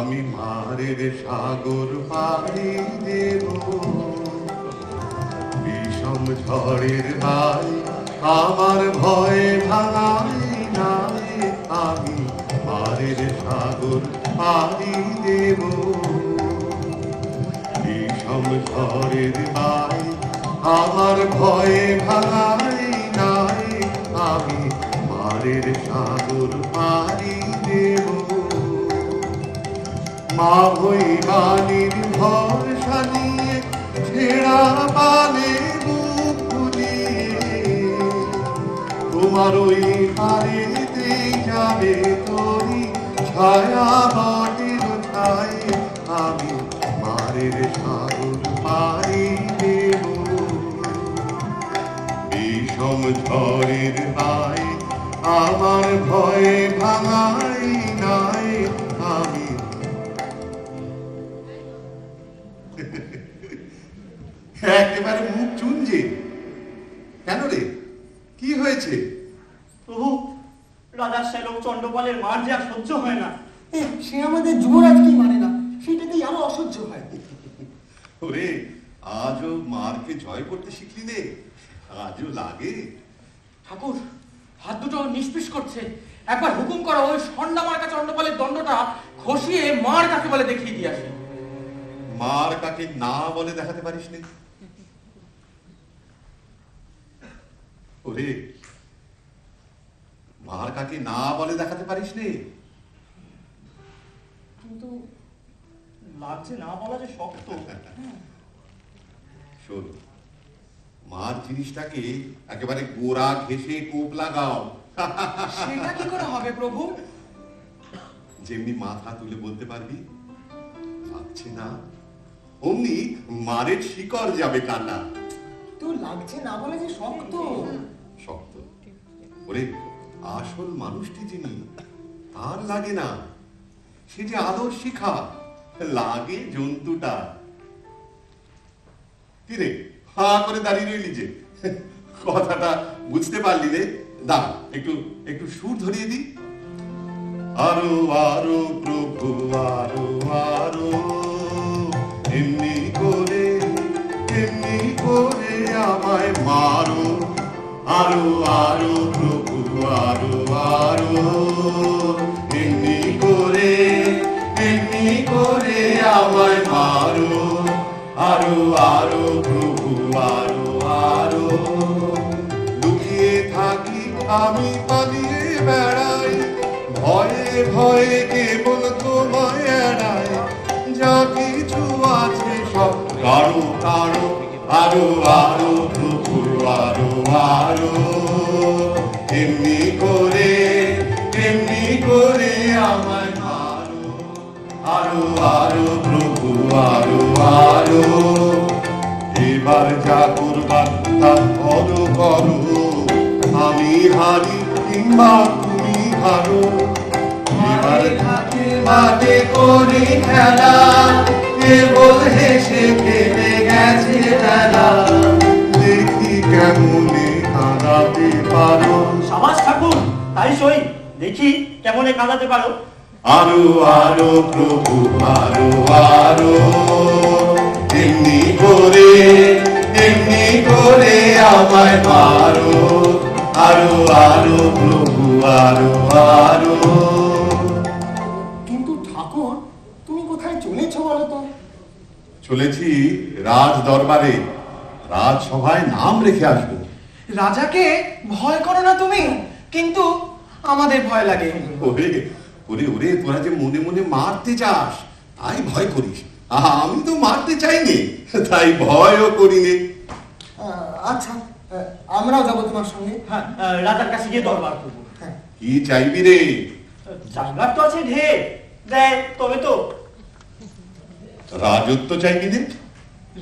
আমি মারের সাগর পাড়ি দেব। বিষম ঝড়ের ভাই আমার ভয়ে ভাঙাই নাই আমি মারের সাগর পাড়ি দেব। বিষম ঝড়ের ভাই আমার ভয়ে ভাঙাই নাই আমি মারের সাগর পাড়ি মা ভৈবানীর ভরসা নিয়ে, ছেড়া পালে তোমার ওই পারেতে যাবে তরি ছায়া মাটির ছায়। আমি মারের সাগর পাড়ি দেব। বিষম ঝড়ের ভাই আমার ভয়ে ভাঙাই নাই। আমি একেবারে মুখ চুনছে কেন রে? কি হয়েছে? প্রভু রাজার শ্যালক চন্ডপালের মার যে আর সহ্য হয় না। সে আমাদের যুবরাজকেই মানে না? সেটাতেই আরও অসহ্য হয়। ওরে আজও মারকে জয় করতে শিখলি রে আজও লাগে? ঠাকুর হাত দুটো নিষ্পিস করছে। একবার হুকুম করো ওই সন্ধ্যা মার্কা চন্ডপালের দণ্ডটা খসিয়ে মার কাকে বলে দেখিয়ে দিয়ে আসে মার কাকে না বলে দেখাতে পারিস নে ওরে মার কাকে না বলে দেখাতে পারিস নে। কিন্তু লাগছে না বলা যে শক্ত। শোন মার জিনিসটাকে একেবারে গোড়া ঘেসে কোপ লাগাও। সেটা কি করে হবে প্রভু? যেমনি মাথা তুলে বলতে পারবি লাগছে না। অমনি মারের শিকড় যাবে কাটা তো লাগছে না বলে যে শক্ত? শক্ত। ওরে, আসল মানুষটি যিনি, তার লাগে না। সে যে শিখা, লাগে জন্তুটা। হা করে দাঁড়িয়ে রইলি যে? কথাটা বুঝতে পারলি রে? দা একটু একটু সুর ধরিয়ে দি আরও আরও, প্রভু, আরও আরও, এমনি এমনি করে আমায় মারো। আরও আরও, প্রভু, আরও আরও। এমনি করে এমনি করে আমায় মারো। আরও আরও, প্রভু, আরও আরও। লুকিয়ে থাকি আমি পালিয়ে বেড়াই ভয়ে ভয়ে কেবল তোমায় এড়াই যা কিছু আছে সব কারও কারও আরও আরও প্রভু আরও আরও এমনি করে এমনি করে আমায় মারো আরও আরও প্রভু আরও আরও এবার যা করবার তা করো করো আমি হারি কিংবা তুমি হারো এবার মাঠে করি খেলা কেবল হেসে খেলে গেছে বেলা দেখি কেমনে কাঁদাতে পারো। সাবাস ঠাকুর তাই সই। দেখি কেমনে কাঁদাতে পারো। আরও আরও প্রভু আরও আরও। এমনি করে এমনি করে আমায় মারো। আরও আরও প্রভু আরও আরও। চলেছি রাজ দরবারে রাজসভায় নাম রেখে আসব। রাজাকে ভয় করো না তুমি কিন্তু আমাদের ভয় লাগে। ওরে ওরে ওরে তোরা যে মনে মনে মারতে চাস তাই ভয় করিস। আহা, আমি তো মারতে চাইনি তাই ভয়ও করিনি। আচ্ছা আমরাও যাব তোমার সঙ্গে। হ্যাঁ রাজার কাছে গিয়ে দরবার করব। হ্যাঁ। কি চাইবি রে? জায়গার তো আছে ঢের। দেয় তবে তো রাজত্ব চাইবি রে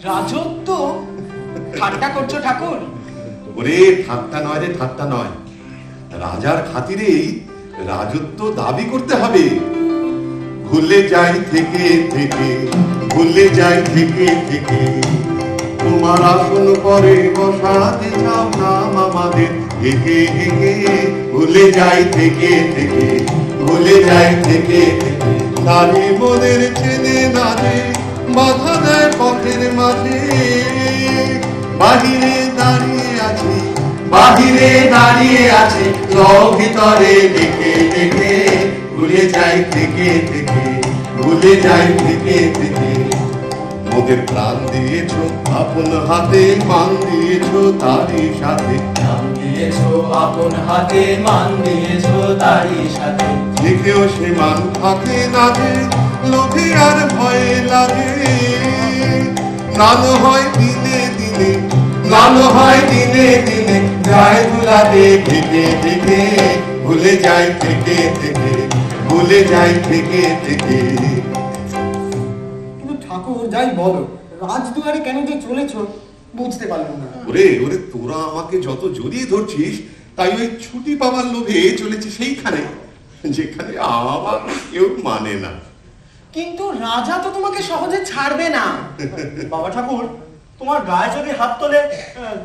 রাজত্ব? ঠাট্টা করছ ঠাকুর? ওরে ঠাট্টা নয় রে ঠাট্টা নয়। রাজার খাতিরেই রাজত্ব দাবি করতে হবে। ভুলে যাই থেকে থেকে ভুলে যাই থেকে থেকে। তোমার আসন পরে বসাতে চাও নাম আমাদের হেকে হেকে ভুলে যাই থেকে থেকে ভুলে যাই থেকে থেকে। তারে মোদের চেনে না বাধা দেয় পথের মাঝে। বাহিরে দাঁড়িয়ে আছে, বাহিরে দাঁড়িয়ে আছে ভিতরে দেখে দেখে। ভুলে যাই থেকে থেকে ভুলে যাই থেকে থেকে মোদের প্রাণ দিয়েছ, আপন হাতে মান দিয়েছ তারই সাথে নাম দিয়েছ আপন হাতে মান দিয়েছ তারই সাথে। দেখেও সে মান থাকে না যে লোভে আর ভয়ে লাগে। নানো হয় দিনে দিনে নানো হয় দিনে দিনে যায় দুলাতে থেকে থেকে ভুলে যায় থেকে থেকে ভুলে যায় থেকে থেকে। কিন্তু ঠাকুর যাই বলো রাজদুয়ারে কেন যে চলেছ? বুঝতে পারলাম না। ওরে ওরে তোরা আমাকে যত জড়িয়ে ধরছিস তাই ওই ছুটি পাওয়ার লোভে চলেছে সেইখানে যেখানে আমার কেউ মানে না। কিন্তু রাজা তো তোমাকে সহজে ছাড়বে না। বাবা ঠাকুর তোমার গায়ে যদি হাত তোলে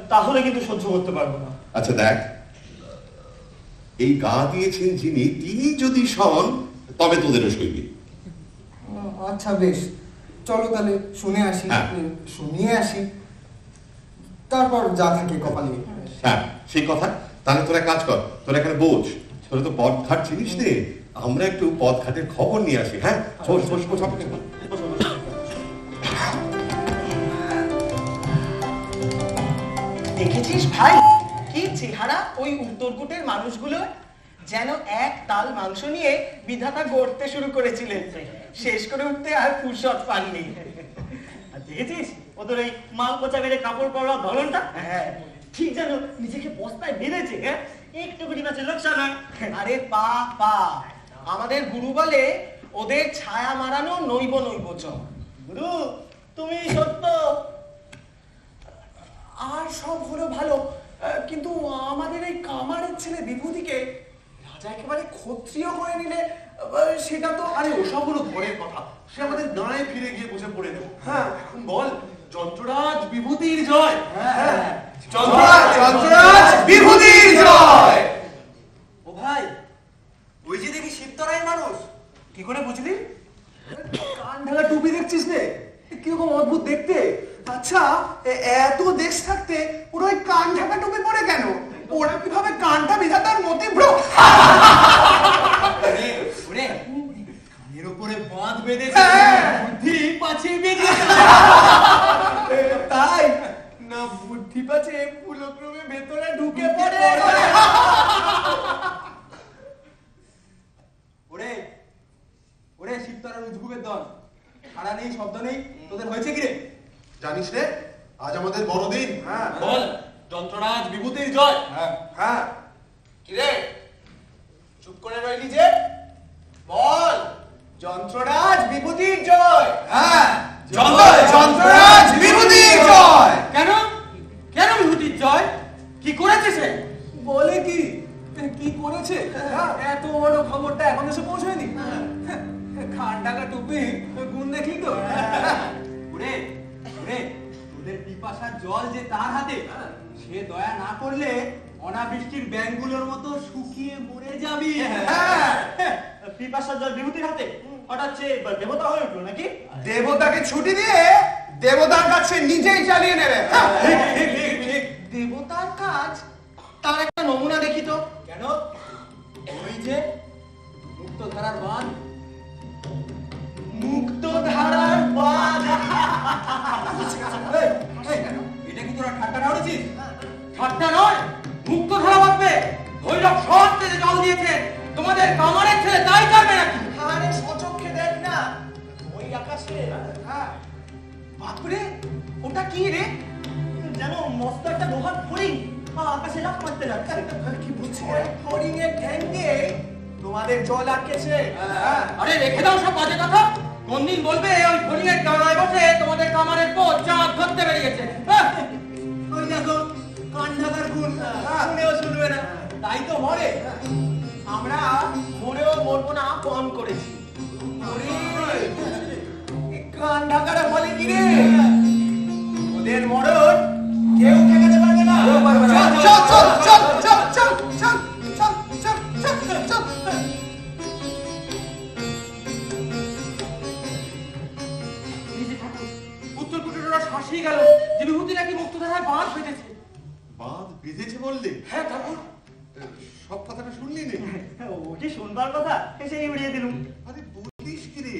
তাহলে কিন্তু সহ্য করতে পারব না। আচ্ছা দেখ। এই গা দিয়েছেন যিনি তিনি যদি শোন তবে তোদেরও সইবে। আচ্ছা বেশ। চলো তাহলে শুনে আসি। হ্যাঁ। শুনিয়ে আসি। তারপর যা থাকে কপালে। হ্যাঁ সেই কথা। তাহলে তোরা কাজ কর তোরা এখানে বোঝ। তোরা তো পথ ঘাট চিনিস নে। আমরা একটু পথ ঘাটের খবর নিয়ে আসি হ্যাঁ? বস। বসো, বসো। দেখেছিস ভাই? কি চেহারা ওই উত্তরকূটের মানুষগুলো যেন এক তাল মাংস নিয়ে বিধাতা গড়তে শুরু করেছিলেন। শেষ করে উঠতে আর ফুরসত পাননি। দেখেছিস? ওদের এই মাল পচা বেড়ে কাপড় পরা ধরনটা? হ্যাঁ ঠিক যেন নিজেকে বস্তায় বেঁধেছে হ্যাঁ? একটু করে কাছে লোকসান আরে পা পা। আমাদের গুরু বলে ওদের ছায়া মারানো নৈব নৈব চ গুরু তুমি সত্য। আর সব হলো ভালো কিন্তু আমাদের এই কামারের ছেলে বিভূতিকে রাজা একেবারে ক্ষত্রিয় করে নিলে সেটা তো আরে ওসব হলো ঘরের কথা। সে আমাদের দাঁড়ায় ফিরে গিয়ে বসে পড়ে দেবো হ্যাঁ। এখন বল যন্ত্ররাজ বিভূতির জয়। হ্যাঁ যন্ত্ররাজ যন্ত্ররাজ বিভূতির জয়। ও ভাই ওই যে দেখি শিবতরাই মানুষ। কি করে বুঝলি? কান ঢাকা টুপি দেখছিস রে কীরকম অদ্ভুত দেখতে। আচ্ছা এত দেশ থাকতে ওরা ওই কান ঢাকা টুপি পরে কেন? ওরা কীভাবে কানটা বিধাতার মতি কানের উপরে বাঁধ বেঁধেছে হ্যাঁ। বুদ্ধি পাছিয়ে বেরিয়েছে তাই? না বুদ্ধি পাচ্ছে পুলক্রমে ভেতরে ঢুকে পড়ে। ওরে ওরে শিবতরার উদ্ভুবের দল। সারা নেই শব্দ নেই। তোদের হয়েছে কি রে? জানিস রে আজ আমাদের বড়দিন। হ্যাঁ। বল যন্ত্ররাজ বিভূতির জয়। হ্যাঁ। হ্যাঁ। কি রে? চুপ করে রইলি যে? বল। যন্ত্ররাজ বিভূতির জয়। হ্যাঁ। যন্ত্ররাজ বিভূতির জয়। কেন? কেন বিভূতির জয়? কি করেছে সে? বলে কি? কি করেছে? এত বড় খবরটা এখন এসে পৌঁছয়নি। খান টাকা টুপি গুণ দেখলি তো? ওরে ওরে তোদের পিপাসার জল যে তার হাতে সে দয়া না করলে অনাবৃষ্টির ব্যাংকগুলোর মতো শুকিয়ে মরে যাবি। পিপাসার জল বিভূতির হাতে? হঠাৎ সে দেবতা হয়ে উঠল নাকি? দেবতাকে ছুটি দিয়ে দেবতার কাছে নিজেই চালিয়ে নেবে। দেবতার কাজ? তার একটা নমুনা দেখি তো। কেন? ওই যে মুক্ত ধারার বাঁধ। মুক্ত ধারার বাঁধ এটা কি তোরা ঠাট্টা ঠাউরেছিস ঠাট্টা নয় মুক্ত ধারা বাঁধবে। ভৈরব সব থেকে জল দিয়েছে তোমাদের কামারের ছেলে তাই করবে নাকি? আরে সচক্ষে দেখ না। ওই আকাশে। হ্যাঁ। বাপরে ওটা কি রে? যেন মস্ত একটা লোহার ফড়িং। আকাশে লাফ মারতে যাচ্ছে কি বুঝছি ফড়িং এর ঠ্যাং দিয়ে তোমাদের জল আটকেছে। হ্যাঁ। আরে রেখে দাও সব বাজে কথা। কোন দিন বলবে ওই ফড়িংয়ের ডানায় বসে তোমাদের কামারের পর চাঁদ ধরতে বেরিয়েছে। হ্যাঁ? ওই দেখো কান ঢাকার গুণ শুনেও শুনবে না। তাই তো মরে আমরা মরেও মরবো না কম করেছি বলে কি রে গেল নাকি বাঁধ বেঁধেছে বাঁধ বেঁধেছে বললে হ্যাঁ ঠাকুর সব কথাটা শুনলি নে? ওটি শুনবার কথা সেই উড়িয়ে দিলুম। আরে বলিস কি রে?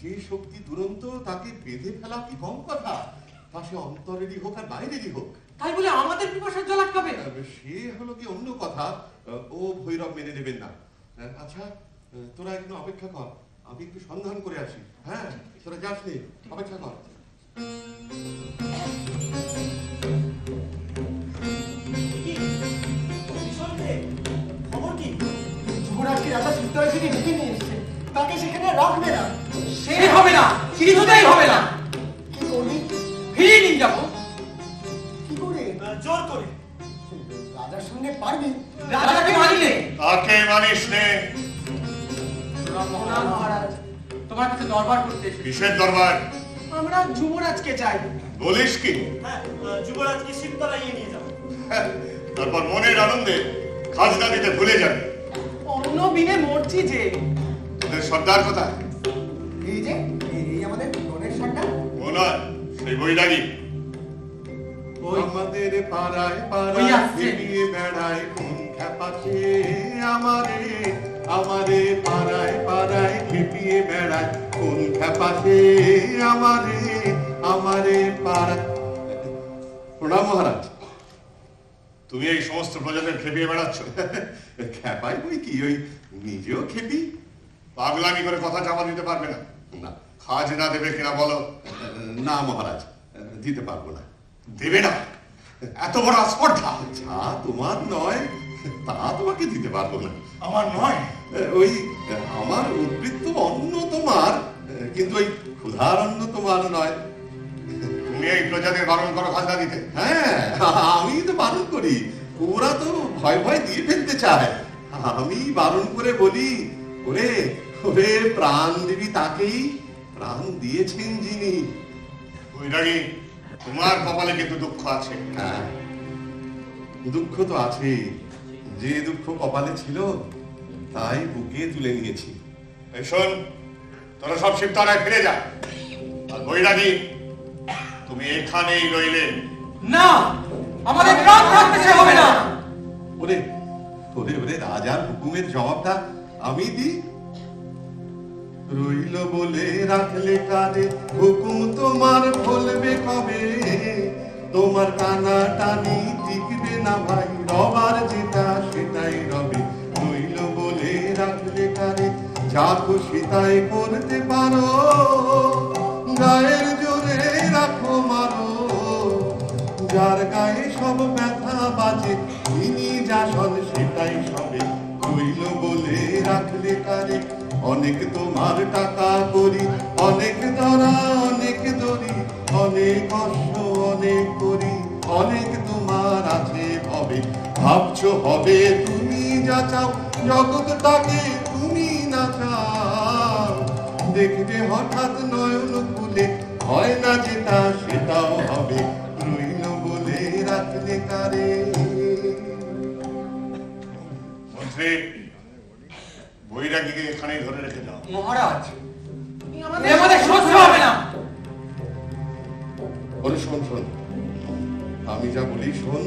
যে শক্তি দুরন্ত তাকে বেঁধে ফেলা কি কম কথা? তা সে অন্তরেরই হোক আর বাইরেরই হোক। তাই বলে আমাদের পিপাসার জল আটকাবে? সে হলো কি অন্য কথা। ও ভৈরব মেনে নেবেন না। আচ্ছা তোরা একটু অপেক্ষা কর। আমি একটু সন্ধান করে আসি। হ্যাঁ তোরা যাস নে অপেক্ষা কর? ভীষণ রে। খবর কি? যুবরাজকে রাজা সিদ্ধরাজ থেকে ডেকে নিয়ে এসছে তাকে সেখানে রাখবে না। সে হবে না। কিছুতেই হবে না। কি করবি ফিরিয়ে নিয়ে যাব। কি করে? জোর করে। রাজার সঙ্গে পারবি। রাজাকে মানিলে তাকে মানিস নে মহারাজ তোমার কাছে দরবার করতে কিসের দরবার? আমরা যুবরাজকে চাই। বলিস কি? হ্যাঁ যুবরাজকে শিবতলাইয়ে নিয়ে যাব। তারপর মনের আনন্দে খাজনা দিতে ভুলে যাবে অন্য বিনে মরছি যে। তোদের সর্দার কোথায়? এই যে এই আমাদের গণের সরকার মনে হয় সেই বৈরাগী। ওই। আমাদের পাড়ায় পাড়ায়। ফিরিয়ে বেড়ায় কোন খেপাছে আমারে আমারে পাড়ায় পাড়ায় খেপিয়ে বেড়ায় কোন খেপাছে আমারে আমারে পাড়ায় প্রণাম মহারাজ। তুমি এই সমস্ত প্রজাদের খেপিয়ে বেড়াচ্ছ? খেপাই বই কি? ওই নিজেও খেপি? পাগলামি করে কথা চাপা দিতে পারবে না? না খাজনা দেবে কিনা বলো? না মহারাজ দিতে পারব না। দেবে না? এত বড় আস্পর্ধা যা তোমার নয় তা তোমাকে দিতে পারব না। আমার নয়? ওই আমার উদ্বৃত্ত অন্য তোমার কিন্তু ওই ক্ষুধার অন্য তোমার নয়। তুমি এই প্রজাদের বারণ করো খাজনা দিতে। হ্যাঁ আমি তো বারণ করি। ওরা তো ভয় ভয় দিয়ে ফেলতে চায়। আমি বারণ করে বলি ওরে ওরে প্রাণ দিবি তাকেই প্রাণ দিয়েছেন যিনি। বৈরাগী তোমার কপালে কিন্তু দুঃখ আছে। হ্যাঁ দুঃখ তো আছেই যে দুঃখ কপালে ছিল তাই বুকে তুলে নিয়েছি। শোন তোরা সব শিবতারায় ফিরে যা। আর বৈরাগী তুমি এখানেই রইলে। না আমাদের প্রাণ থাকতে সে হবে না। ওরে ওরে ওরে রাজার হুকুমের জবাবটা আমি দিই। রইল বলে রাখলে কাজে হুকুম তোমার ফলবে কবে? তোমার টানা টানি টিকবে না ভাই রবার যেটা সেটাই রবে। রইল বলে রাখলে কারে যা খুশি তাই করতে পারো। গায়ের যার গায়ে সব ব্যথা বাজে, তিনি যা শোন সেটাই সবে। রইল বলে রাখলে কারে, অনেক তোমার টাকা করি, অনেক ধরা, অনেক দরি অনেক কষ্ট, অনেক করি, অনেক তোমার আছে হবে ভাবছ হবে তুমি যা চাও জগৎটাকে তুমি না চাও। দেখবে হঠাৎ নয়ন খুলে হয় না যেটা সেটাও হবে। রাখলে কারে। মন্ত্রী বৈরাগীকে এখানেই ধরে রেখে দাও মহারাজ আমাদের সহ্য হবে না। বলে শোন শোন। আমি যা বলি শোন।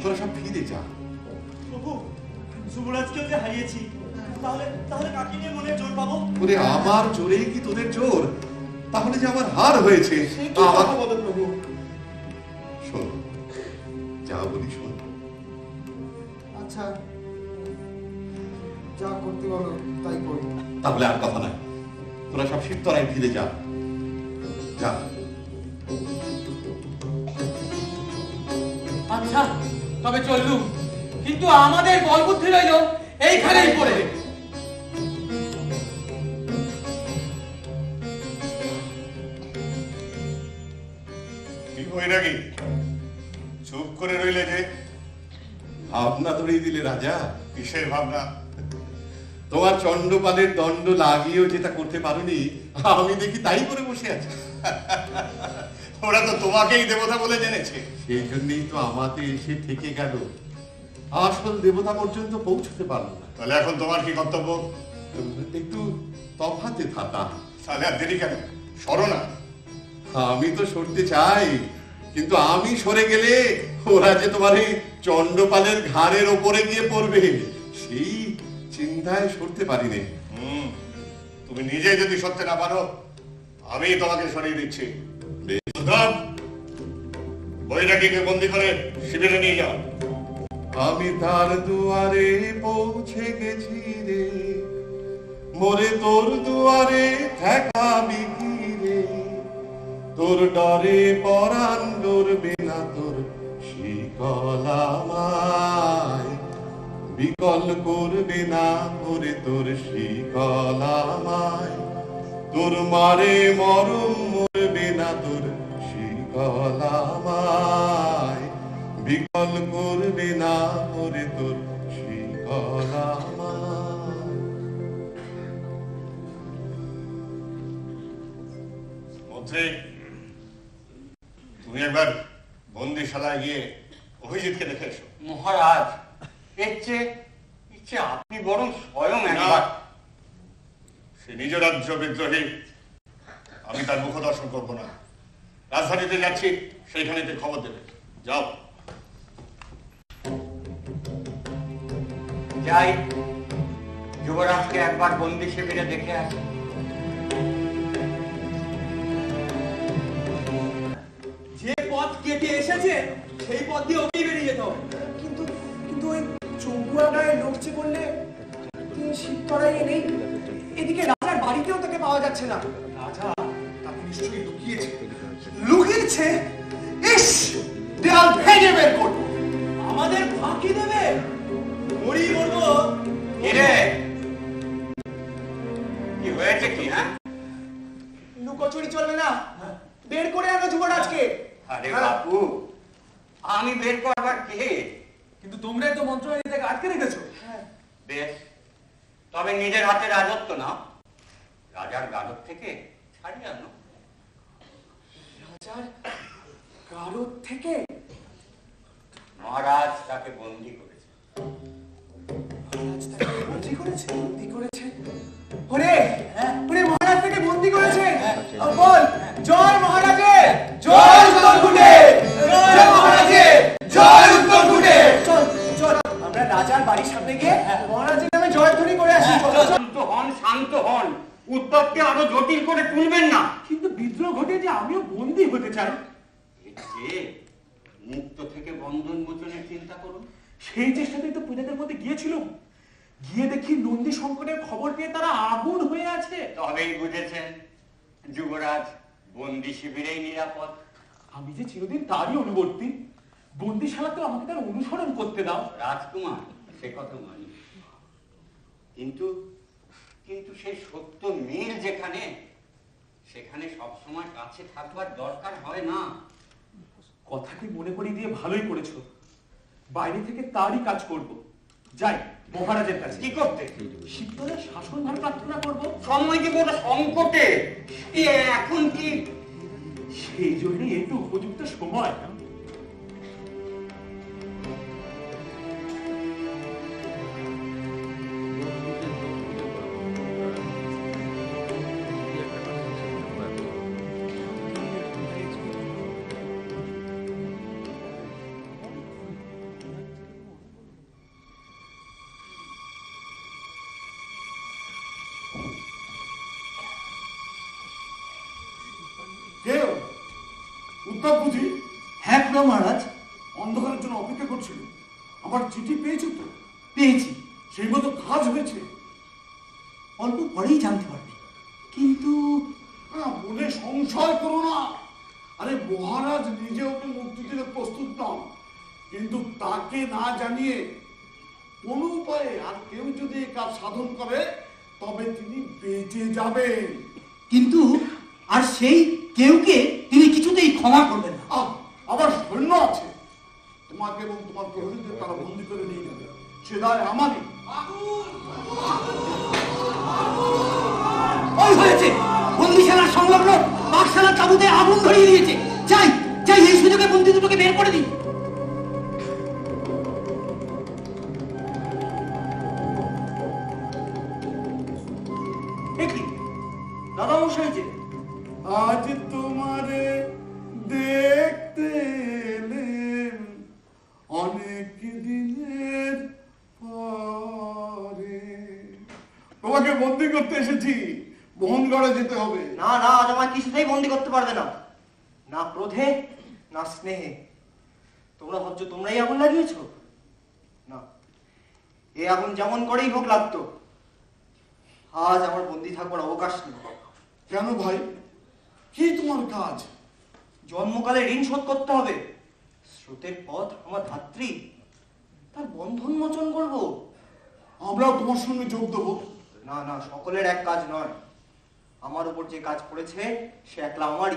তোরা সব ফিরে যা। প্রভু যুবরাজকেও যে হারিয়েছি তাহলে তাহলে কাকে নিয়ে মনে জোর পাবো? ওরে আমার জোরেই কি তোদের জোর? তাহলে যে আমার হার হয়েছে আমার প্রভু। আচ্ছা। যা করতে বলো তাই করি। তাহলে আর কথা নাই। তোরা সব শিবতরায় ফিরে যা। যা। আচ্ছা তবে চললুম। কিন্তু আমাদের বল বুদ্ধি রইল এইখানেই পড়ে। কি বৈরাগী ভাবনা ধরেই দিলে রাজা। কিসের ভাবনা? তোমার চন্ডপালের দণ্ড লাগিয়েও যেটা করতে পারোনি আমি দেখি তাই করে বসে আছি। ওরা তো তোমাকেই দেবতা বলে জেনেছে। সেই জন্যই তো আমাতে এসে থেকে গেল। আসল দেবতা পর্যন্ত পৌঁছতে পারল না। তাহলে এখন তোমার কি কর্তব্য? একটু তফাতে থাকা। তাহলে আর দেরি কেন? সরো না। আমি তো সরতে চাই। কিন্তু আমি সরে গেলে ওরা যে তোমার এই চন্ডপালের ঘাড়ের ওপরে গিয়ে পড়বে সেই চিন্তায় সরতে পারিনি। তুমি নিজে যদি সরতে না পারো আমি তোমাকে সরিয়ে দিচ্ছি। বৈরাগীকে বন্দি করে শিবিরে নিয়ে যাও। আমি তার দুয়ারে পৌঁছে গেছি রে। মোরে তোর দুয়ারে ঠেকাবি কি তোর ডরে পরাণ ডরবে না তোর শিকলামায় বিকল করবে না করে তোর শিকলামায় তোর মারে মরম মরবে না তোর শিকলামায় বিকল করবে না করে তোর শিকলামায় মন্ত্রী তুমি একবার বন্দিশালায় গিয়ে অভিজিৎকে দেখে এসো। মহারাজ এর চেয়ে ইচ্ছে আপনি বরং স্বয়ং একবার। সে নিজ রাজ্য বিদ্রোহী। আমি তার মুখ দর্শন করব না। রাজধানীতে যাচ্ছি সেইখানে সেইখানেতে খবর দেবে। যাও। যাই যুবরাজকে একবার বন্দি শিবিরে দেখে আসি। পথ কেটে এসেছে সেই পথ দিয়ে ওকেই বেরিয়ে যেতে। কিন্তু কিন্তু ওই চৌকুয়া গায়ে লড়ছে বললে তিনি শীততলায় নেই এদিকে রাজার বাড়িতেও তাকে পাওয়া যাচ্ছে না। রাজা তাকে নিশ্চয়ই লুকিয়েছে। লুকিয়েছে? ইস দেয়াল ভেঙে বের করব। আমাদের ফাঁকি দেবে? মরি কিরে কি হয়েছে কি হ্যাঁ? লুকোচুরি চলবে না। বের করে আনো যুবরাজকে। আরে হ্যাঁ। বাবু আমি বের করবার কে? কিন্তু তোমরাই তো মন্ত্রণালয় থেকে আটকে রেখেছো। বেশ তবে নিজের হাতে রাজত্ব না রাজার গাদর থেকে ছাড়িয়ে আনো। রাজার গারদ থেকে? মহারাজ তাকে বন্দি করেছে। মহারাজ তাকে বন্দি করেছে? বন্দি করেছে? ওরে! উত্তরকে আরও জটিল করে তুলবেন না। কিন্তু বিদ্রোহ ঘটে যে আমিও বন্দী হতে চাই। মুক্ত থেকে বন্ধন মোচনের চিন্তা করুন। সেই চেষ্টাতেই তো প্রজাদের মধ্যে গিয়েছিলাম গিয়ে দেখি নন্দী সংকটের খবর পেয়ে তারা আগুন হয়ে আছে। তবেই বুঝেছেন যুবরাজ বন্দি শিবিরেই নিরাপদ। আমি যে চিরদিন তারই অনুবর্তী বন্দিশালা তো আমাকে তার অনুসরণ করতে দাও। রাজকুমার সে কথা মানি। কিন্তু কিন্তু সেই সত্য মিল যেখানে সেখানে সবসময় কাছে থাকবার দরকার হয় না। কথাটি মনে করিয়ে দিয়ে ভালোই করেছ। বাইরে থেকে তারই কাজ করব। যাই মহারাজের কাছে। কি করতে? শীতলের শাসনভার প্রার্থনা করব। সময় কি বড় সংকটে। এখন কি? সেই জন্যই একটু উপযুক্ত সময়। উত্তর বুঝি হ্যাঁ প্রণাম মহারাজ অন্ধকারের জন্য অপেক্ষা করছিল। আমার চিঠি পেয়েছি তো? পেয়েছি। সেই মতো কাজ হয়েছে। অল্প পরেই জানতে পারবে। কিন্তু মনে সংশয় করো না। আরে মহারাজ নিজে ওকে মুক্তি দিতে প্রস্তুত নন। কিন্তু তাকে না জানিয়ে কোন উপায়ে আর কেউ যদি এই কাজ সাধন করে, তবে তিনি বেঁচে যাবেন। কিন্তু আর সেই কেউকে আমারে দেখতে এলেন অনেক দিনের পরে। তোমাকে বন্দি করতে এসেছি। মোহনগড়ে যেতে হবে। না না আজ আমার কিছুতেই বন্দি করতে পারবে না। না ক্রোধে না স্নেহে। তোমরা ভাবছ তোমরাই আগুন লাগিয়েছো? না এ আগুন যেমন করেই হোক লাগতো। আজ আমার বন্দি থাকবার অবকাশ নেই। কেন ভাই? কি তোমার কাজ? জন্মকালে ঋণ শোধ করতে হবে। স্রোতের পথ আমার ধাত্রী। তার বন্ধন মোচন করব। আমরাও তোমার সঙ্গে যোগ দেবো। না না, সকলের এক কাজ নয়। আমার উপর যে কাজ পড়েছে, সে একলা আমারই।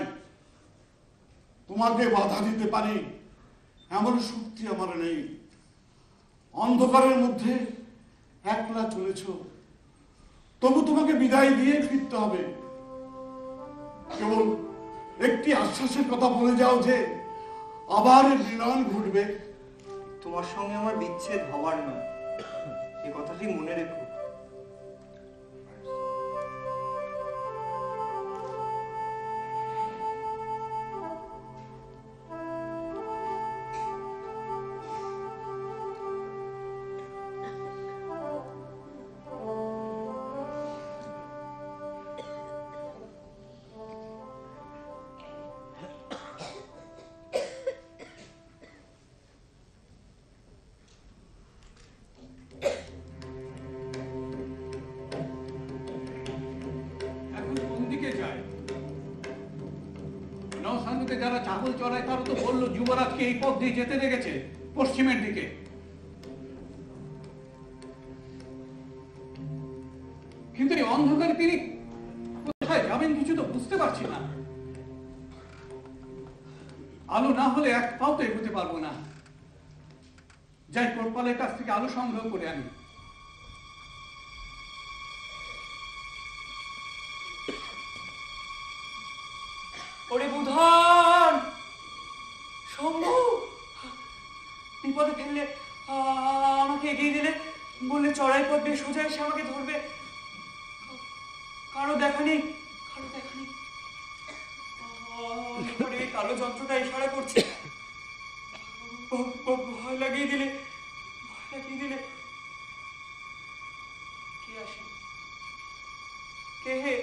তোমাকে বাধা দিতে পারি। এমন শক্তি আমার নেই। অন্ধকারের মধ্যে একলা চলেছ। তবু তোমাকে বিদায় দিয়ে ফিরতে হবে। কেবল একটি আশ্বাসের কথা বলে যাও যে আবার মিলন ঘটবে। তোমার সঙ্গে আমার বিচ্ছেদ হবার নয়। এ কথাটি মনে রেখো। যারা চাবল চড়ায়, তারা তো বলল, যুবরাজকে এই পথ দিয়ে যেতে দেখেছে পশ্চিমের দিকে। কিন্তু এই অন্ধকারে তিনি কোথায় যাবেন কিছু তো বুঝতে পারছি না। আলো না হলে এক পাও তো এগোতে পারব না। যাই কোটপালের কাছ থেকে আলো সংগ্রহ করে আনি। এসে আমাকে ধরবে। কারও দেখা নেই। কারও দেখা নেই। কালো যন্ত্রটা ইশারা করছে। ভয় লাগিয়ে দিলে ভয় লাগিয়ে দিলে। কে আসে? কে হে?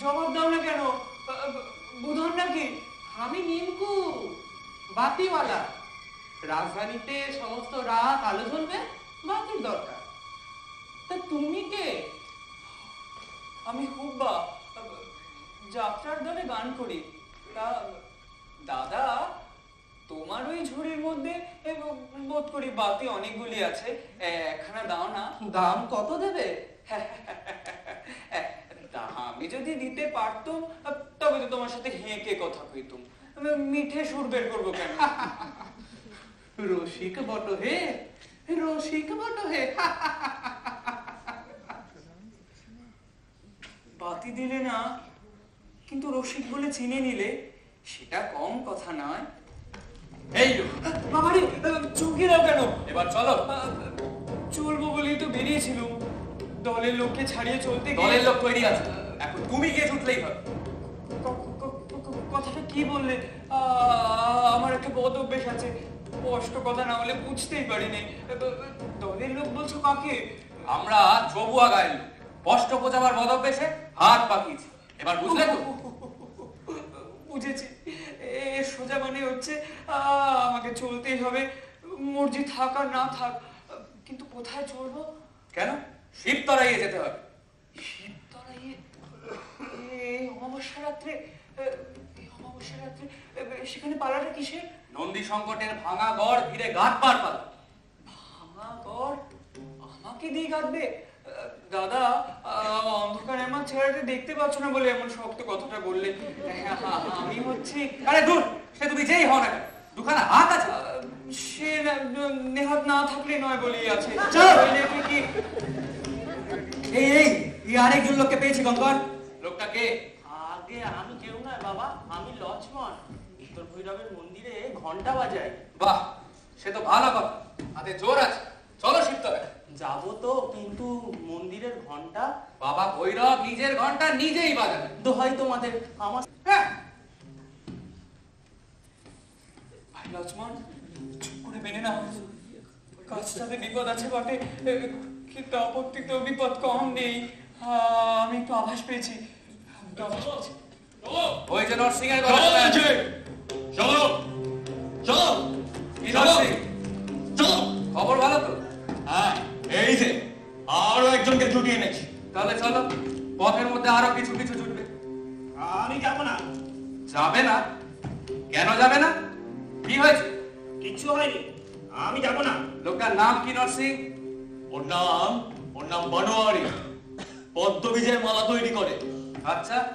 জবাব দাও না কেন? বুধন নাকি? আমি নিমকু বাতিওয়ালা। রাজধানীতে সমস্ত রাত আলো জ্বলবে বাতির দরকার। তুমি কে? আমি হুব্বা যাত্রার দলে গান করি। তা দাদা তোমার ওই ঝুড়ির মধ্যে বোধ করি বাতি অনেকগুলি আছে। একখানা দাও না। দাম কত দেবে? আমি যদি দিতে পারতুম তবে তো তোমার সাথে হেঁকে কথা কইতুম। মিঠে সুর বের করব কেন? রসিক বট হে রসিক বট। হে বাতি দিলে না কিন্তু রসিক বলে চিনে নিলে সেটা কম কথা নয়। এই বাবারে দাও কেন? এবার চলো। চলবো বলেই তো বেরিয়েছিলুম। দলের লোককে ছাড়িয়ে চলতে দলের লোক তৈরি আছে। এখন তুমি গিয়ে ছুটলেই হবে। কথাটা কি বললে? আমার একটা বদ অভ্যেস আছে। স্পষ্ট কথা না হলে বুঝতেই পারিনি। দলের লোক বলছো কাকে? আমরা চবুয়া গাইল স্পষ্ট বোঝাবার মদভ্যেসে হাত পাকিয়েছি। এবার বুঝলে তো? বুঝেছি। এ সোজা মানে হচ্ছে আমাকে চলতেই হবে। মর্জি থাক আর না থাক কিন্তু কোথায় চলবো? কেন? শিব তরাইয়ে যেতে হবে। শিবতলাইয়ে অমাবস্যা রাত্রে অমাবস্যা রাত্রে সেখানে পালাটা কিসের? নন্দী সংকটের ভাঙা গড় ধীরে গাঁট পার পাল। ভাঙা ঘর আমাকে দিয়ে আহ, দাদা আহ, অন্ধকারে আমার চেহারাটা দেখতে পাচ্ছ না বলে এমন শক্ত কথাটা বললে। হ্যাঁ, আমি হচ্ছি আরে দূর! সে তুমি যেই হও না দুখানা হাত আছে। সে নেহাত না থাকলে নয় বলেই আছে। কি? এই এই এই আরেকজন লোককে পেয়েছি কঙ্কর লোকটা কে? আগে আমি কেউ নয় বাবা। আমি লক্ষ্মণ। উত্তর ভৈরবের মন্দিরে ঘণ্টা বাজাই। বাহ সে তো ভালো কথা। হাতে জোর আছে। চলো শিব তরাই যাব তো কিন্তু মন্দিরের ঘণ্টা বাবা ভৈরব নিজের ঘণ্টা নিজেই বাজাবে। দোহাই তোমাদের আমার হ্যাঁ। ভাই লক্ষ্মণ চুপ করে মেনে না কাজটাতে বিপদ আছে বটে কিন্তু আপত্তি তো বিপদ কম নেই। আহ, আমি একটু আভাস পেয়েছি। ওই যে চলো চলো। চলো। খবর ভালো তো? হ্যাঁ। এই যে আরও একজনকে জুটিয়ে এনেছি। তাহলে চলো পথের মধ্যে আরও কিছু কিছু জুটবে। আমি যাব না। যাবে না? কেন যাবে না? কি হয়েছে? কিচ্ছু হয়নি। আমি যাব না। লোকটার নাম কি নরসিং ওর নাম ওর নাম বানোয়ারি। পদ্মবীজের মালা তৈরি করে। আচ্ছা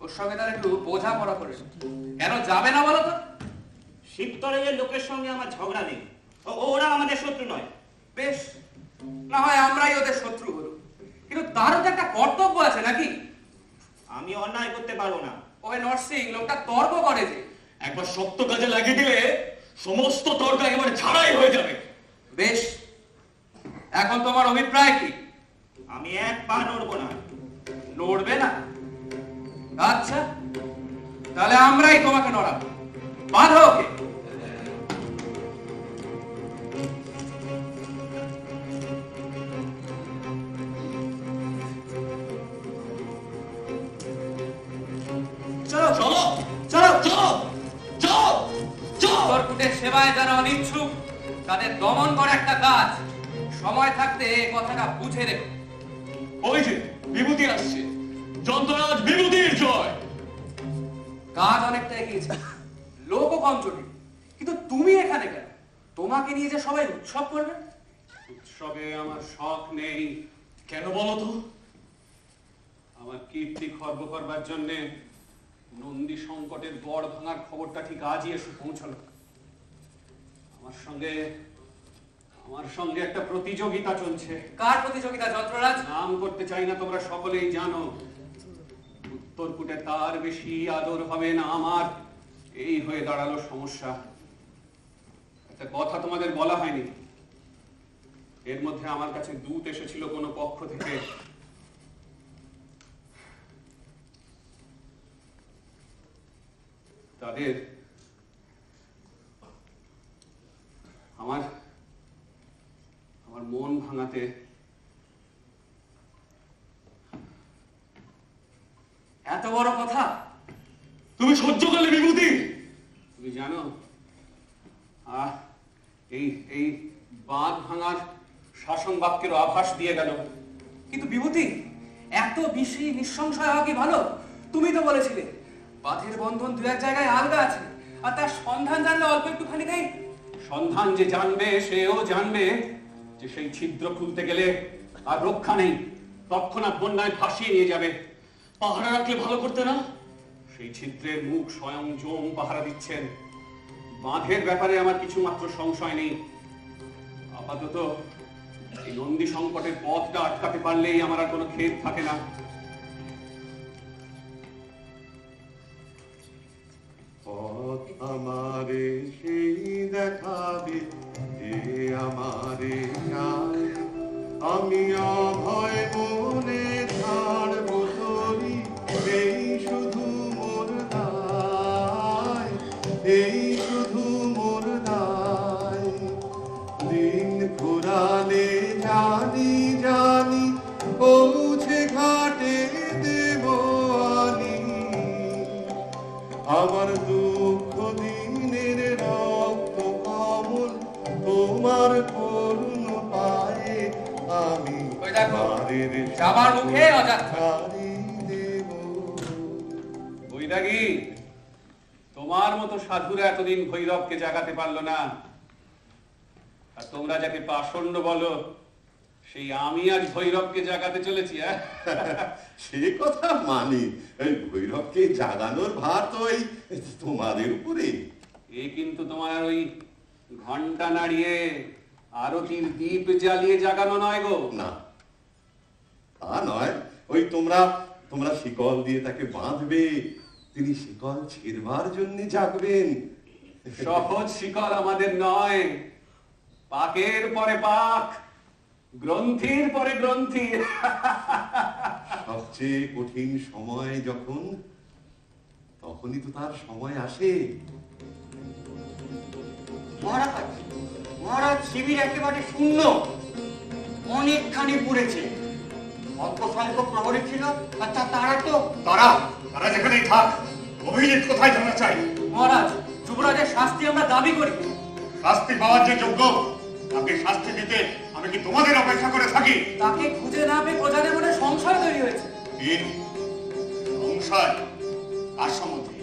ওর সঙ্গে তার একটু বোঝাপড়া করে কেন যাবে না বলো তো? শিবতরের লোকের সঙ্গে আমার ঝগড়া নেই। ও- ওরা আমাদের শত্রু নয়। বেশ না হয় আমরাই ওদের শত্রু হলো। কিন্তু তারও তো একটা কর্তব্য আছে নাকি? আমি অন্যায় করতে পারব না। ওই নরসিং লোকটা তর্ক করে যে। একবার শক্ত কাজে লাগিয়ে দিলে সমস্ত তর্ক একেবারে ছাড়াই হয়ে যাবে। বেশ এখন তোমার অভিপ্রায় কি? আমি এক পা নড়বো না। নড়বে না? আচ্ছা তাহলে আমরাই তোমাকে নড়াবো। বাঁধো ওকে। সেবায় যারা অনিচ্ছুক তাদের দমন করা একটা কাজ। সময় থাকতে এ কথাটা বুঝে রেখো। ওই যে বিভূতি আসছে। যন্ত্ররাজ বিভূতির জয়। কাজ অনেকটা এগিয়েছে লোকও কম জটিল। কিন্তু তুমি এখানে কেন? তোমাকে নিয়ে যে সবাই উৎসব করবে? উৎসবে আমার শখ নেই। কেন বলো তো? আমার কীর্তি খর্ব করবার জন্যে নন্দী সংকটের গড় ভাঙার খবরটা ঠিক আজই এসে পৌঁছালো। আমার সঙ্গে আমার সঙ্গে একটা প্রতিযোগিতা চলছে। কার প্রতিযোগিতা যন্ত্ররাজ? নাম করতে চাই না তোমরা সকলেই জানো। উত্তরকূটে তার বেশি আদর হবে না আমার। এই হয়ে দাঁড়াল সমস্যা। একটা কথা তোমাদের বলা হয়নি। এর মধ্যে আমার কাছে দূত এসেছিল কোনো পক্ষ থেকে। তাদের আমার আমার মন ভাঙাতে এত বড় কথা? তুমি সহ্য করলে বিভূতি? তুমি জানো এই এই বাঁধ ভাঙার শাসন বাক্যের আভাস দিয়ে গেল। কিন্তু বিভূতি, এত বেশি নিঃসংশয় হওয়া কি ভালো? তুমি তো বলেছিলে, বাঁধের বন্ধন দু এক জায়গায় আলগা আছে, আর তার সন্ধান জানলে অল্প একটুখানি নেই। সন্ধান যে জানবে, সেও জানবে যে সেই ছিদ্র খুলতে গেলে আর রক্ষা নেই। তৎক্ষণাৎ বন্যায় ভাসিয়ে নিয়ে যাবে। পাহারা রাখলে ভালো করতে না? সেই ছিদ্রের মুখ স্বয়ং জম পাহারা দিচ্ছেন। বাঁধের ব্যাপারে আমার কিছু মাত্র সংশয় নেই। আপাতত এই নন্দী সংকটের পথটা আটকাতে পারলেই আমার আর কোনো ক্ষেত থাকে না। পথ আমারে সেই দেখাবে যে আমারে আমি অভয় মনে ছাড়ব তরি এই শুধু মোর দায়, এই শুধু মোর দায়। দিন ফুরালে জানি সাধুরা এতদিন ভৈরবকে জাগাতে পারল না। আর তোমরা যাকে পাষণ্ড বলো সেই আমি আজ ভৈরবকে জাগাতে চলেছি হ্যাঁ সে কথা মানি এই ভৈরবকে জাগানোর ভার তো এই তোমাদের উপরে। এ কিন্তু তোমার ওই ঘণ্টা নাড়িয়ে আরতির দ্বীপ জ্বালিয়ে জাগানো নয় গো। না তা নয়। ওই তোমরা তোমরা শিকল দিয়ে তাকে বাঁধবে তিনি শিকল ছেড়বার জন্য জাগবেন। সহজ শিকল আমাদের নয়। পাকের পরে পাক, গ্রন্থির পরে গ্রন্থি। সবচেয়ে কঠিন সময় যখন, তখনই তো তার সময় আসে। মহারাজ মহারাজ, শিবির একেবারে শূন্য। অনেকখানি পড়েছে। অল্প সংখ্যক প্রহরী ছিল আর তা- তারা তো তারা তারা যেখানেই থাক অভিজিৎ কোথায় জানা চাই? মহারাজ যুবরাজের শাস্তি আমরা দাবি করি। শাস্তি পাওয়ার যে যোগ্য তাকে শাস্তি দিতে আমি কি তোমাদের অপেক্ষা করে থাকি? তাকে খুঁজে না পেয়ে প্রজাদের মনে সংশয় তৈরি হয়েছে। কার সম্বন্ধে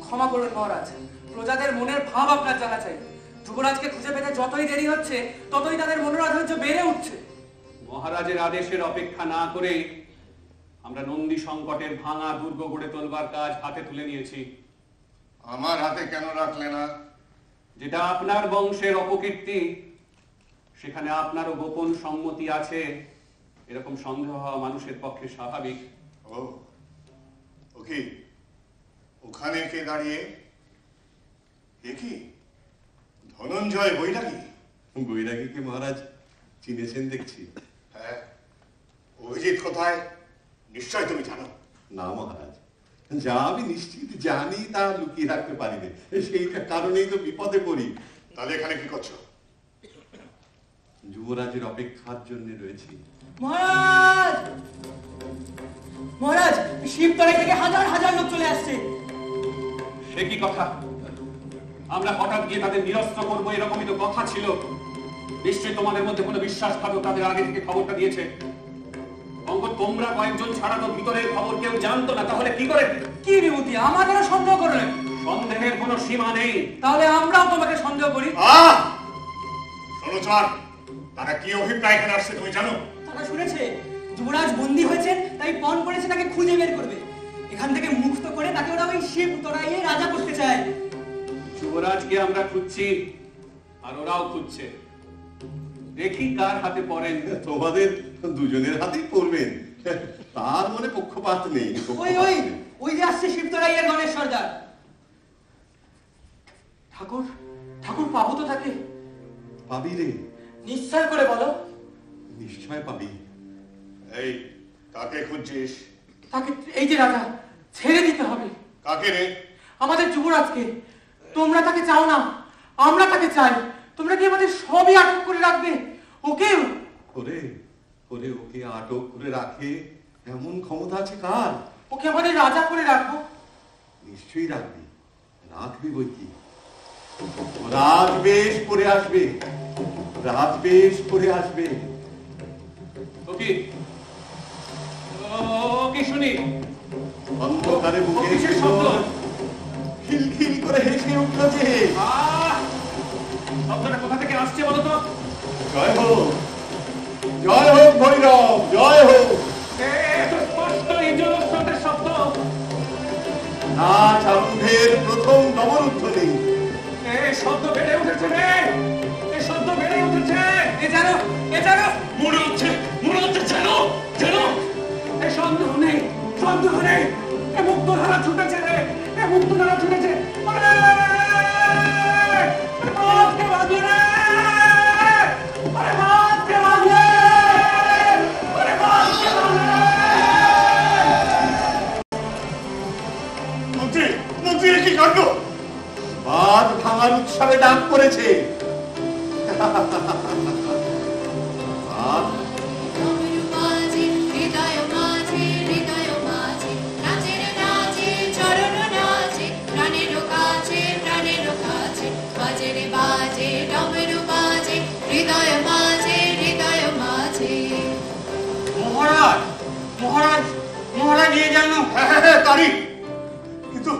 ক্ষমা করুন মহারাজ প্রজাদের মনের ভাব আপনার জানা চাই। যুবরাজকে খুঁজে পেতে যতই দেরি হচ্ছে ততই তাদের মনের আধৈর্য বেড়ে উঠছে। মহারাজের আদেশের অপেক্ষা না করে আমরা নন্দী সংকটের ভাঙা দুর্গ গড়ে তোলবার কাজ হাতে তুলে নিয়েছি। আমার হাতে কেন রাখলে না? যেটা আপনার বংশের অপকীর্তি সেখানে আপনারও গোপন সম্মতি আছে। এরকম সন্দেহ হওয়া মানুষের পক্ষে স্বাভাবিক। ও ও কি? ওখানে কে দাঁড়িয়ে? এ কি? ধনঞ্জয় বৈরাগী? বৈরাগীকে মহারাজ চিনেছেন দেখছি। অভিজিৎ কোথায়? নিশ্চয় তুমি জানো। না মহারাজ। যা আমি নিশ্চিত জানি তা লুকিয়ে রাখতে পারি না সেইটা কারণেই তো বিপদে পড়ি। তাহলে এখানে কি করছ? যুবরাজের অপেক্ষার জন্য রয়েছি। মহারাজ! মহারাজ শিবতলায় থেকে হাজার হাজার লোক চলে আসছে। সে কি কথা? আমরা হঠাৎ গিয়ে তাদের নিরস্ত্র করব এরকমই তো কথা ছিল। নিশ্চয়ই তোমাদের মধ্যে কোনো বিশ্বাস থাকো তাদের আগে থেকে খবরটা দিয়েছে। তোমরা কয়েকজন ছাড়া তো ভিতরের খবর কেউ জানতো না তাহলে কি করে? কি বিভূতি? আমাদেরও সন্দেহ করলেন সন্দেহের কোনো সীমা নেই। তাহলে আমরাও তোমাকে সন্দেহ করি। আহ শোনো চর তারা কি অভিপ্রায় এখানে আসছে তুমি জানো? তারা শুনেছে যুবরাজ বন্দী হয়েছেন তাই পণ করেছে তাকে খুঁজে বের করবে। এখান থেকে মুক্ত করে তাকে ওরা ওই শিব তরাইয়ে রাজা করতে চায়। যুবরাজকে আমরা খুঁজছি আর ওরাও খুঁজছে। দেখি কার হাতে পড়েন। তোমাদের দুজনের হাতেই পড়বেন। তার মনে পক্ষপাত নেই ওই ওই ওই যে আসছে শিব তরাইয়ের গণেশ সর্দার। ঠাকুর ঠাকুর পাবো তো তাকে? পাবি রে। নিশ্চয় করে বলো। নিশ্চয় পাবি। এই কাকে খুঁজছিস? তাকে এই যে রাজা ছেড়ে দিতে হবে। কাকে রে? আমাদের যুবরাজকে। তোমরা তাকে চাও না আমরা তাকে চাই। তোমরা কি আমাদের সবই আটক করে রাখবে? ওকেও ওরে ওরে ওকে আটক করে রাখে? এমন ক্ষমতা আছে কার? ওকে আমাদের রাজা করে রাখব নিশ্চয়ই রাখবি। রাখবি বই কি? রাজবেশ পরে আসবে। রাজবেশ পরে আসবে। ও কি ও কি শুনি। অন্ধকারে বুকে শব্দ। খিলখিল করে হেসে উঠল যে। আহ! শব্দটা কোথা থেকে আসছে বলো তো? জয় হোক। জয় হোক ভৈরব জয় হোক। নাচ আরম্ভের প্রথম নবরুদ্ধনি এ শব্দ বেড়ে উঠেছে রে। এ শব্দ বেড়ে উঠেছে। এ জানো এ জানো মনে হচ্ছে মনে হচ্ছে যেন যেন। এ সন্দেহ নেই সন্দেহ নেই। এ মুক্ত ধারা ছুটেছে রে এ মুক্ত ধারা ছুটেছে। আরে! ভাঙার উৎসবে ডাক পড়েছে। মহারাজ হ্যাঁ হ্যাঁ হ্যাঁ তারই। কিন্তু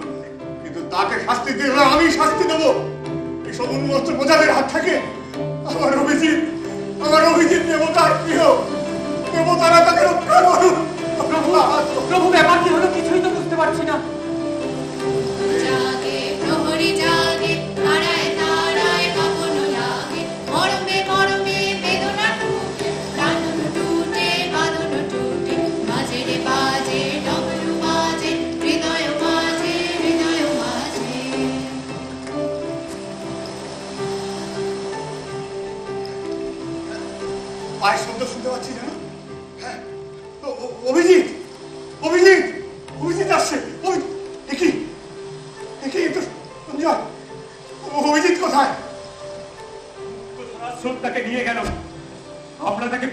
কিন্তু তাকে শাস্তি দিলে আমি শাস্তি দেবো। এসব উন্মত্ত প্রজাদের হাত থেকে। আমার অভিজিৎ আমার অভিজিৎ দেবতার প্রিয়। দেবতারা তাকে রক্ষা করুন। প্রভু, ব্যাপার কি হলো? কিছুই তো বুঝতে পারছি না।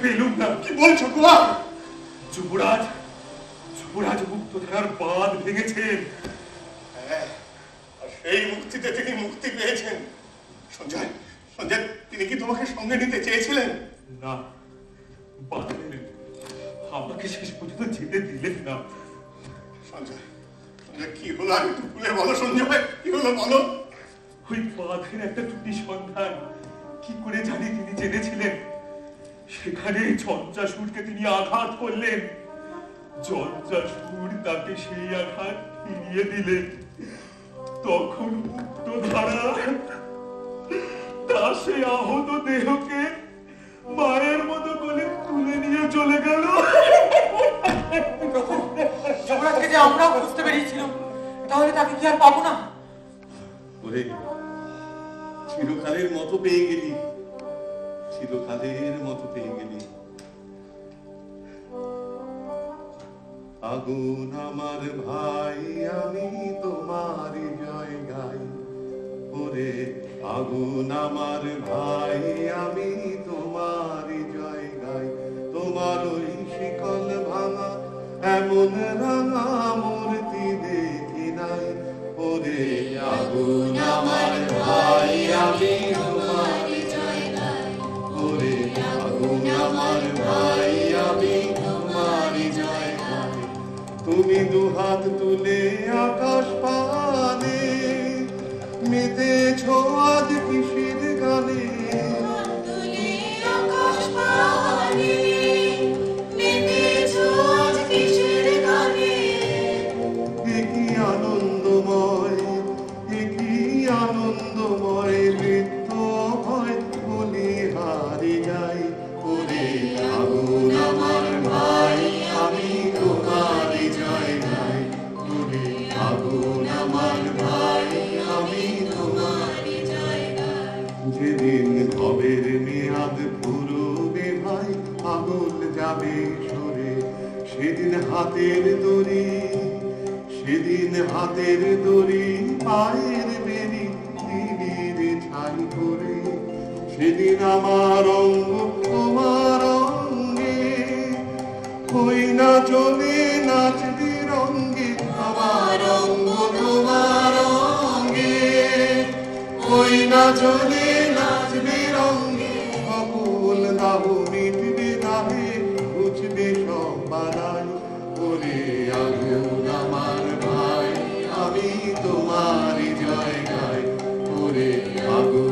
পেলুম না কি বলছো কুমার যুবরাজ যুবরাজ মুক্তধারার বাঁধ ভেঙেছেন। হ্যাঁ, আর সেই মুক্তিতে তিনি মুক্তি পেয়েছেন। সঞ্জয় সঞ্জয় তিনি কি তোমাকে সঙ্গে নিতে চেয়েছিলেন? না বাঁধলেন আমাকে শেষ পর্যন্ত যেতে দিলেন না। সঞ্জয় সঞ্জয় কি হলো? আমি একটু খুলে বলো সঞ্জয় কি হলো বলো? ওই বাঁধের একটা ত্রুটি সন্ধান। কি করে জানি তিনি জেনেছিলেন। সেখানে ঝঞ্ঝাসুরকে তিনি আঘাত করলেন। ঝঞ্ঝাসুর তাকে সেই আঘাত ফিরিয়ে দিলেন। তখন মুক্ত ধারা আহত দেহকে মায়ের মতো করে তুলে নিয়ে চলে গেল। যুবরাজকে যে আমরাও বুঝতে পেরেছিলাম তাহলে তাকে কি আর পাবো না? ওরে চিরকালের মতো পেয়ে গেলি। চিরকালের মতো পেয়ে গেলি। আগুন আমার ভাই, আমি তোমার জয় গাই ওরে, আগুন আমার ভাই, আমি তোমার জয় গাই তোমার ওই শিকল ভাঙা, এমন রাঙা মূর্তি দেখি নাই। ওরে, আগুন আমার ভাই, আমি দাহ মিটবে নাহে বুঝবে সম্মানায় ওরে আগুন ভাই আমি তোমারই জায়গায়। ওরে আগুন